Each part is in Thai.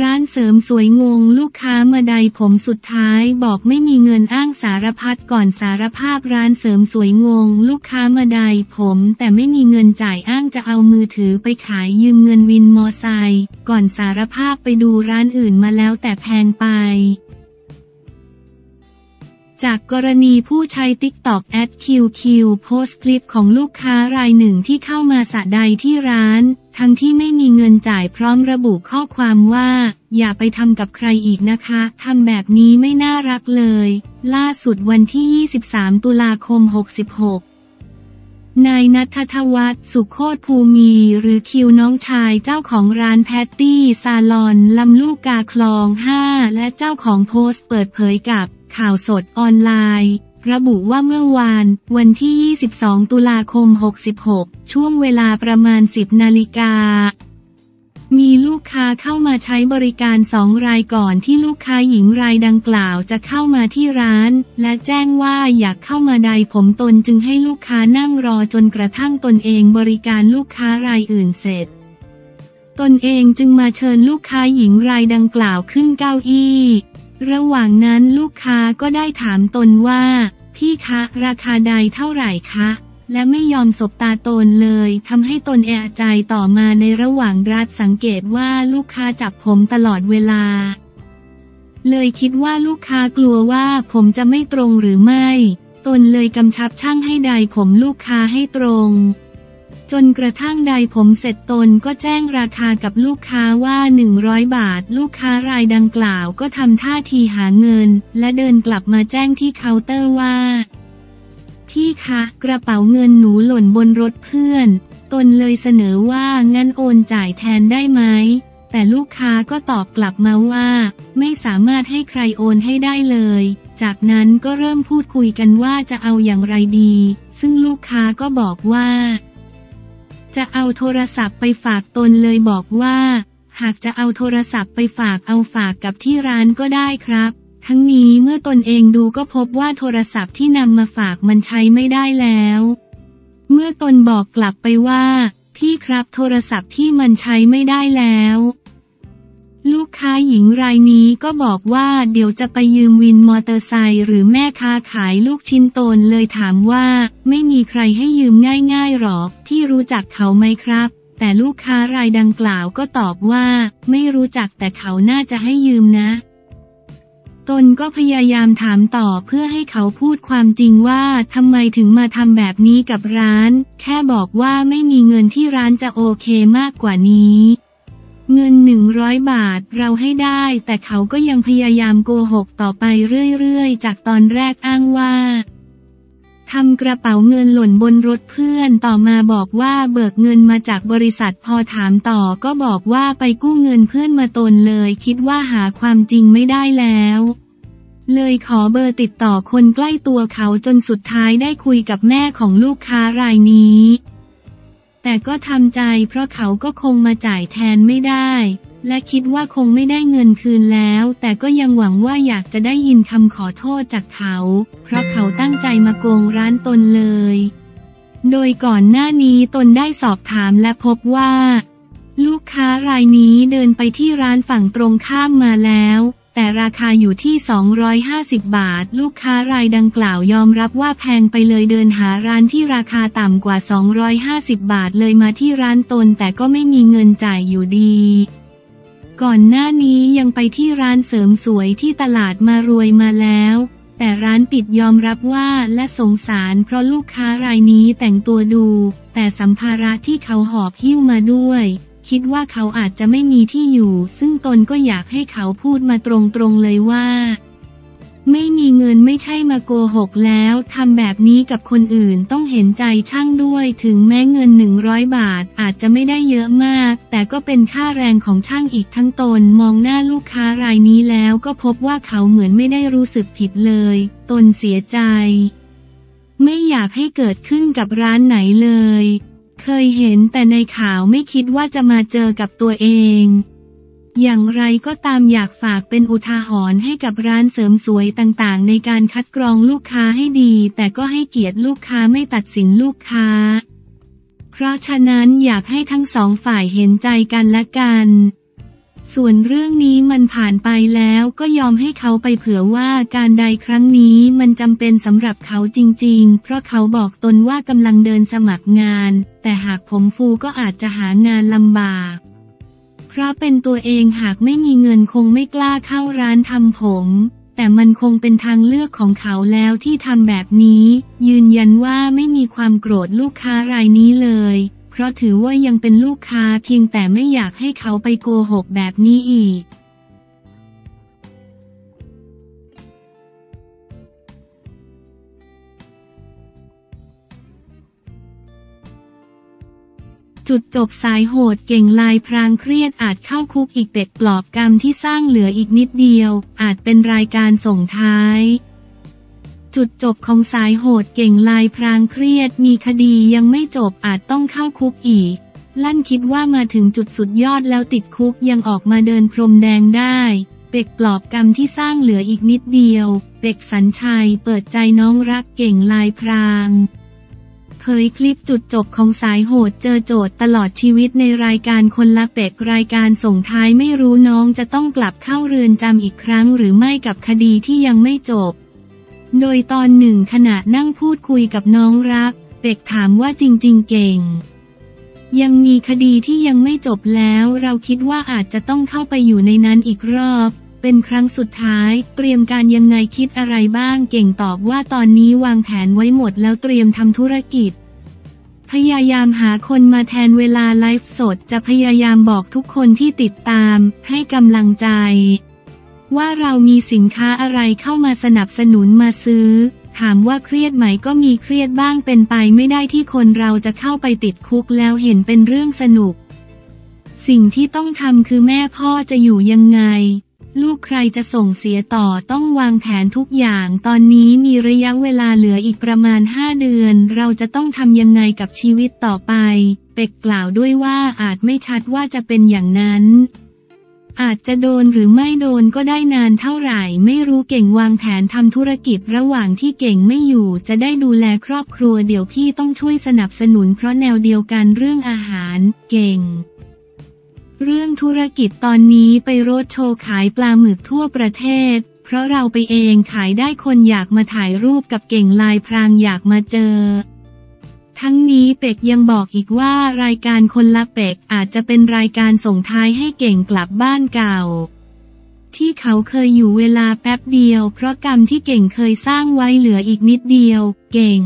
ร้านเสริมสวยงงลูกค้ามาใดผมสุดท้ายบอกไม่มีเงินอ้างสารพัดก่อนสารภาพร้านเสริมสวยงง ลูกค้ามาใดผมแต่ไม่มีเงินจ่ายอ้างจะเอามือถือไปขายยืมเงินวินมอไซค์ก่อนสารภาพไปดูร้านอื่นมาแล้วแต่แพงไป จากกรณีผู้ใช้ TikTok แอด QQ โพสคลิปของลูกค้ารายหนึ่งที่เข้ามาสะใดที่ร้าน ทั้งที่ไม่มีเงินจ่ายพร้อมระบุข้อความว่า อย่าไปทำกับใครอีกนะคะทำแบบนี้ไม่น่ารักเลย ล่าสุดวันที่ 23 ตุลาคม 66 นายนัททวัฒน์สุโคตภูมี หรือคิวน้องชายเจ้าของร้านแพตตี้ซาลอนลำลูกกาคลอง 5 และเจ้าของโพสต์เปิดเผยกับข่าวสดออนไลน์ ระบุว่าเมื่อวาน วันที่ 22 ตุลาคม 66 ช่วงเวลาประมาณ 10 นาฬิกา มีลูกค้าเข้ามาใช้บริการสองรายก่อนที่ลูกค้าหญิงรายดังกล่าวจะเข้ามาที่ร้าน และแจ้งว่าอยากเข้ามาใดผมตนจึงให้ลูกค้านั่งรอจนกระทั่งตนเองบริการลูกค้ารายอื่นเสร็จ ตนเองจึงมาเชิญลูกค้าหญิงรายดังกล่าวขึ้นเก้าอี้ ระหว่างนั้นลูกค้าก็ได้ถามตนว่า พี่คะ ราคาใดเท่าไหร่คะ และไม่ยอมสบตาตนเลยทำให้ตนแอะใจต่อมาในระหว่างรัฐสังเกตว่าลูกค้าจับผมตลอดเวลา เลยคิดว่าลูกค้ากลัวว่าผมจะไม่ตรงหรือไม่ ตนเลยกำชับช่างให้ใดผมลูกค้าให้ตรง จนกระทั่งใดผมเสร็จตนก็แจ้งราคากับลูกค้าว่า 100 บาท ลูกค้ารายดังกล่าวก็ทำท่าทีหาเงิน และเดินกลับมาแจ้งที่เคาน์เตอร์ว่า พี่คะ กระเป๋าเงินหนูหล่นบนรถเพื่อน ตนเลยเสนอว่างั้นโอนจ่ายแทนได้ไหม แต่ลูกค้าก็ตอบกลับมาว่า ไม่สามารถให้ใครโอนให้ได้เลย จากนั้นก็เริ่มพูดคุยกันว่าจะเอาอย่างไรดี ซึ่งลูกค้าก็บอกว่า จะเอาโทรศัพท์ไปฝากตนเลยบอกว่า หากจะเอาโทรศัพท์ไปฝากเอาฝากกับที่ร้านก็ได้ครับ ทั้งนี้เมื่อตนเองดูก็พบว่าโทรศัพท์ที่นำมาฝากมันใช้ไม่ได้แล้ว เมื่อตนบอกกลับไปว่า พี่ครับโทรศัพท์ที่มันใช้ไม่ได้แล้ว ลูกค้าหญิงรายนี้ก็บอกว่าเดี๋ยวจะไปยืมวินมอเตอร์ไซค์หรือแม่ค้าขายลูกชิ้นตนเลยถามว่า ไม่มีใครให้ยืมง่ายๆหรอกพี่รู้จักเขาไหมครับแต่ลูกค้ารายดังกล่าวก็ตอบว่า ไม่รู้จักแต่เขาน่าจะให้ยืมนะ ตนก็พยายามถามต่อเพื่อให้เขาพูดความจริงว่าทำไมถึงมาทำแบบนี้กับร้าน แค่บอกว่าไม่มีเงินที่ร้านจะโอเคมากกว่านี้ เงินหนึ่งร้อยบาทเราให้ได้ แต่เขาก็ยังพยายามโกหกต่อไปเรื่อยๆ จากตอนแรกอ้างว่า ทำกระเป๋าเงินหล่นบนรถเพื่อนต่อมาบอกว่าเบิกเงินมาจากบริษัทพอถามต่อก็บอกว่าไปกู้เงินเพื่อนมาตนเลย คิดว่าหาความจริงไม่ได้แล้ว เลยขอเบอร์ติดต่อคนใกล้ตัวเขาจนสุดท้ายได้คุยกับแม่ของลูกค้ารายนี้ แต่ก็ทำใจเพราะเขาก็คงมาจ่ายแทนไม่ได้ และคิดว่าคงไม่ได้เงินคืนแล้ว แต่ก็ยังหวังว่าอยากจะได้ยินคำขอโทษจากเขา เพราะเขาตั้งใจมาโกงร้านตนเลย โดยก่อนหน้านี้ตนได้สอบถามและพบว่า ลูกค้ารายนี้เดินไปที่ร้านฝั่งตรงข้ามมาแล้วแต่ราคาอยู่ที่ 250 บาท ลูกค้ารายดังกล่าวยอมรับว่าแพงไปเลยเดินหาร้านที่ราคาต่ำกว่า 250 บาทเลยมาที่ร้านตนแต่ก็ไม่มีเงินจ่ายอยู่ดี ก่อนหน้านี้ยังไปที่ร้านเสริมสวยที่ตลาดมารวยมาแล้ว แต่ร้านปิดยอมรับว่าและสงสารเพราะลูกค้ารายนี้แต่งตัวดู แต่สัมภาระที่เขาหอบหิ้วมาด้วย คิดว่าเขาอาจจะไม่มีที่อยู่ ซึ่งตนก็อยากให้เขาพูดมาตรงๆเลยว่า ไม่มีเงินไม่ใช่มาโกหกแล้วทำแบบนี้กับคนอื่นต้องเห็นใจช่างด้วยถึงแม้เงิน 100 บาทอาจจะไม่ได้เยอะมาก แต่ก็เป็นค่าแรงของช่างอีกทั้งตนมองหน้าลูกค้ารายนี้แล้วก็พบว่าเขาเหมือนไม่ได้รู้สึกผิดเลย ตนเสียใจ ไม่อยากให้เกิดขึ้นกับร้านไหนเลย เคยเห็นแต่ในข่าวไม่คิดว่าจะมาเจอกับตัวเอง อย่างไรก็ตามอยากฝากเป็นอุทาหรณ์ให้กับร้านเสริมสวยต่างๆ ในการคัดกรองลูกค้าให้ดี แต่ก็ให้เกียรติลูกค้าไม่ตัดสินลูกค้า เพราะฉะนั้นอยากให้ทั้งสองฝ่ายเห็นใจกันและกัน ส่วนเรื่องนี้มันผ่านไปแล้วก็ยอมให้เขาไปเผื่อว่าการใดครั้งนี้มันจำเป็นสำหรับเขาจริง ๆ เพราะเขาบอกตนว่ากำลังเดินสมัครงาน แต่หากผมฟูก็อาจจะหางานลำบาก พราะเป็นตัวเองหากไม่มีเงินคงไม่กล้าเข้าร้านทำผม แต่มันคงเป็นทางเลือกของเขาแล้วที่ทำแบบนี้ ยืนยันว่าไม่มีความโกรธลูกค้ารายนี้เลย เพราะถือว่ายังเป็นลูกค้าเพียงแต่ไม่อยากให้เขาไปโกหกแบบนี้อีก จุดจบสายโหดเก่งลายพรางเครียดอาจเข้าคุกอีกเป็ดปลอบกรรมที่สร้างเหลืออีกนิดเดียว อาจเป็นรายการส่งท้าย จุดจบของสายโหดเก่งลายพรางเครียด มีคดียังไม่จบอาจต้องเข้าคุกอีก ลั่นคิดว่ามาถึงจุดสุดยอดแล้วติดคุกยังออกมาเดินพรมแดงได้เป็กปลอบกรรมที่สร้างเหลืออีกนิดเดียว เป็กสัญชัยเปิดใจน้องรักเก่งลายพราง ผยคลิปจุดจบของสายโหดเจอโจทย์ตลอดชีวิตในรายการคนละเป็กรายการส่งท้ายไม่รู้น้องจะต้องกลับเข้าเรือนจำอีกครั้งหรือไม่กับคดีที่ยังไม่จบ โดยตอนหนึ่งขณะนั่งพูดคุยกับน้องรัก เป็กถามว่าจริง ๆ เก่ง ยังมีคดีที่ยังไม่จบแล้ว เราคิดว่าอาจจะต้องเข้าไปอยู่ในนั้นอีกรอบ เป็นครั้งสุดท้าย เตรียมการยังไงคิดอะไรบ้าง เก่งตอบว่าตอนนี้วางแผนไว้หมดแล้วเตรียมทำธุรกิจ พยายามหาคนมาแทนเวลาไลฟ์สด จะพยายามบอกทุกคนที่ติดตาม ให้กำลังใจ ว่าเรามีสินค้าอะไรเข้ามาสนับสนุนมาซื้อ ถามว่าเครียดไหมก็มีเครียดบ้างเป็นไปไม่ได้ที่คนเราจะเข้าไปติดคุกแล้วเห็นเป็นเรื่องสนุก สิ่งที่ต้องทำคือแม่พ่อจะอยู่ยังไง ลูกใครจะส่งเสียต่อต้องวางแผนทุกอย่าง ตอนนี้มีระยะเวลาเหลืออีกประมาณห้าเดือน เราจะต้องทำยังไงกับชีวิตต่อไป เป็กกล่าวด้วยว่าอาจไม่ชัดว่าจะเป็นอย่างนั้น อาจจะโดนหรือไม่โดนก็ได้นานเท่าไหร่ ไม่รู้เก่งวางแผนทำธุรกิจระหว่างที่เก่งไม่อยู่ จะได้ดูแลครอบครัวเดี๋ยวพี่ต้องช่วยสนับสนุนเพราะแนวเดียวกันเรื่องอาหาร เก่ง เรื่องธุรกิจตอนนี้ไปโรดโชว์ขายปลาหมึกทั่วประเทศ เพราะเราไปเองขายได้คนอยากมาถ่ายรูปกับเก่งลายพรางอยากมาเจอ ทั้งนี้เป็กยังบอกอีกว่ารายการคนละเป็กอาจจะเป็นรายการส่งท้ายให้เก่งกลับบ้านเก่า ที่เขาเคยอยู่เวลาแป๊บเดียว เพราะกรรมที่เก่งเคยสร้างไว้เหลืออีกนิดเดียว เก่ง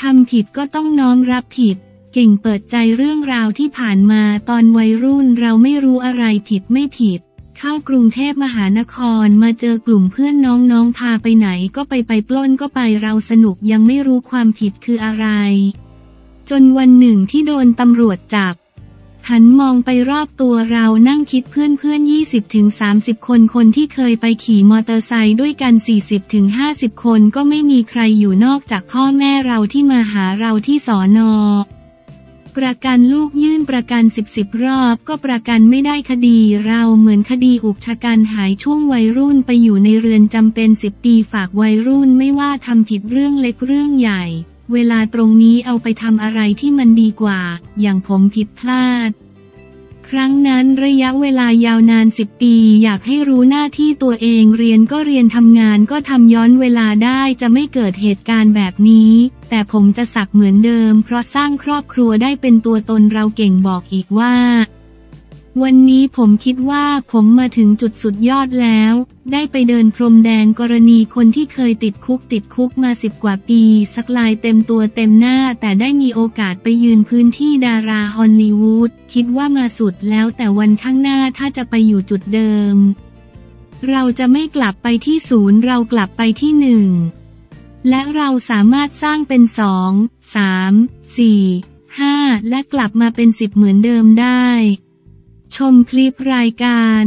ทำผิดก็ต้องน้อมรับผิด เก่งเปิดใจเรื่องราวที่ผ่านมาตอนวัยรุ่นเราไม่รู้อะไรผิดไม่ผิด เข้ากรุงเทพมหานครมาเจอกลุ่มเพื่อนน้องๆพาไปไหนก็ไปไปปล้นก็ไปเราสนุกยังไม่รู้ความผิดคืออะไร จนวันหนึ่งที่โดนตำรวจจับหันมองไปรอบตัวเรานั่งคิดเพื่อนเพื่อน20ถึง30 คนคนที่เคยไปขี่มอเตอร์ไซค์ด้วยกัน 40ถึง50 คนก็ไม่มีใครอยู่นอกจากพ่อแม่เราที่มาหาเราที่สอนอ ประกันลูกยื่นประกันสิบสิบรอบก็ประกันไม่ได้คดีเราเหมือนคดีอุกชะกันหายช่วงวัยรุ่นไปอยู่ในเรือนจำเป็นสิบปีฝากวัยรุ่นไม่ว่าทำผิดเรื่องเล็กเรื่องใหญ่ เวลาตรงนี้เอาไปทำอะไรที่มันดีกว่า อย่างผมผิดพลาด ครั้งนั้นระยะเวลายาวนานสิบปี อยากให้รู้หน้าที่ตัวเองเรียนก็เรียนทำงานก็ทำย้อนเวลาได้จะไม่เกิดเหตุการณ์แบบนี้ แต่ผมจะสักเหมือนเดิม เพราะสร้างครอบครัวได้เป็นตัวตนเราเก่งบอกอีกว่า วันนี้ผมคิดว่าผมมาถึงจุดสุดยอดแล้ว ได้ไปเดินพรมแดงกรณีคนที่เคยติดคุกติดคุกมาสิบกว่าปี สักลายเต็มตัวเต็มหน้า แต่ได้มีโอกาสไปยืนพื้นที่ดาราฮอลลีวูดคิดว่ามาสุดแล้วแต่วันข้างหน้าถ้าจะไปอยู่จุดเดิม เราจะไม่กลับไปที่ศูนย์เรากลับไปที่หนึ่งและเราสามารถสร้างเป็นสองสามสี่ห้าและกลับมาเป็นสิบเหมือนเดิมได้ ชมคลิปรายการ